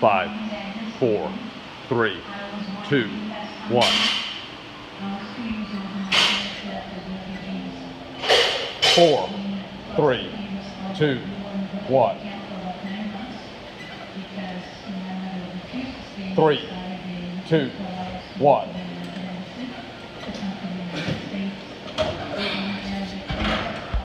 five, four, three, two, one. Four, three, two, one. Three, two, one.